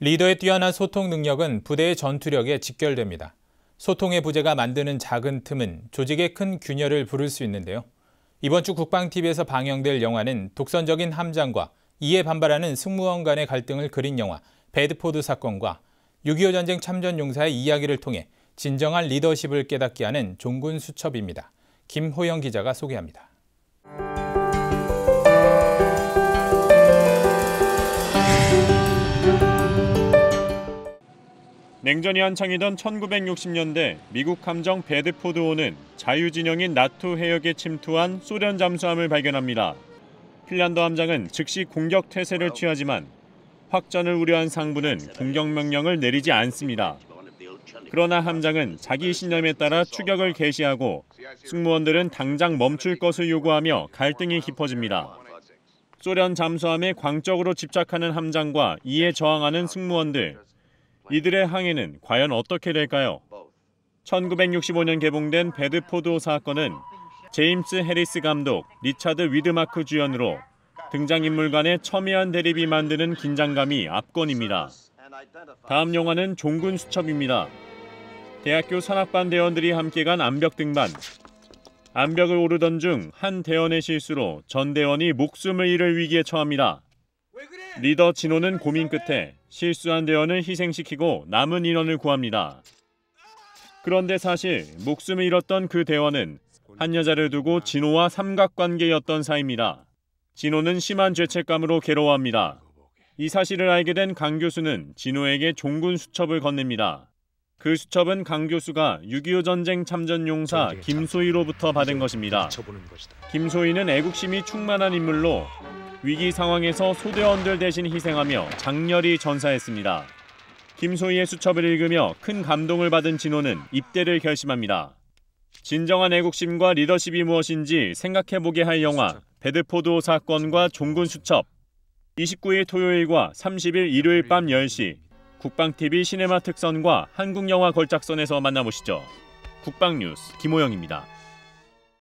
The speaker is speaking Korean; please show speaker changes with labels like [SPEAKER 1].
[SPEAKER 1] 리더의 뛰어난 소통 능력은 부대의 전투력에 직결됩니다. 소통의 부재가 만드는 작은 틈은 조직의 큰 균열을 부를 수 있는데요. 이번 주 국방TV에서 방영될 영화는 독선적인 함장과 이에 반발하는 승무원 간의 갈등을 그린 영화 배드포드 사건과 6.25 전쟁 참전 용사의 이야기를 통해 진정한 리더십을 깨닫게 하는 종군 수첩입니다. 김호영 기자가 소개합니다.
[SPEAKER 2] 냉전이 한창이던 1960년대 미국 함정 배드포드호는 자유진영인 나토 해역에 침투한 소련 잠수함을 발견합니다. 핀란드 함장은 즉시 공격 태세를 취하지만 확전을 우려한 상부는 공격 명령을 내리지 않습니다. 그러나 함장은 자기 신념에 따라 추격을 개시하고 승무원들은 당장 멈출 것을 요구하며 갈등이 깊어집니다. 소련 잠수함에 광적으로 집착하는 함장과 이에 저항하는 승무원들, 이들의 항해는 과연 어떻게 될까요? 1965년 개봉된 베드포드 사건은 제임스 해리스 감독, 리차드 위드마크 주연으로 등장인물 간의 첨예한 대립이 만드는 긴장감이 압권입니다. 다음 영화는 종군 수첩입니다. 대학교 산악반 대원들이 함께 간 암벽 등반. 암벽을 오르던 중 한 대원의 실수로 전 대원이 목숨을 잃을 위기에 처합니다. 리더 진호는 고민 끝에 실수한 대원을 희생시키고 남은 인원을 구합니다. 그런데 사실 목숨을 잃었던 그 대원은 한 여자를 두고 진호와 삼각관계였던 사이입니다. 진호는 심한 죄책감으로 괴로워합니다. 이 사실을 알게 된 강 교수는 진호에게 종군 수첩을 건넵니다. 그 수첩은 강 교수가 6.25 전쟁 참전 용사 김소희로부터 받은 것입니다. 김소희는 애국심이 충만한 인물로 위기 상황에서 소대원들 대신 희생하며 장렬히 전사했습니다. 김소희의 수첩을 읽으며 큰 감동을 받은 진호는 입대를 결심합니다. 진정한 애국심과 리더십이 무엇인지 생각해보게 할 영화 베드포드 사건과 종군 수첩 29일 토요일과 30일 일요일 밤 10시 국방TV 시네마 특선과 한국영화 걸작선에서 만나보시죠. 국방뉴스 김호영입니다.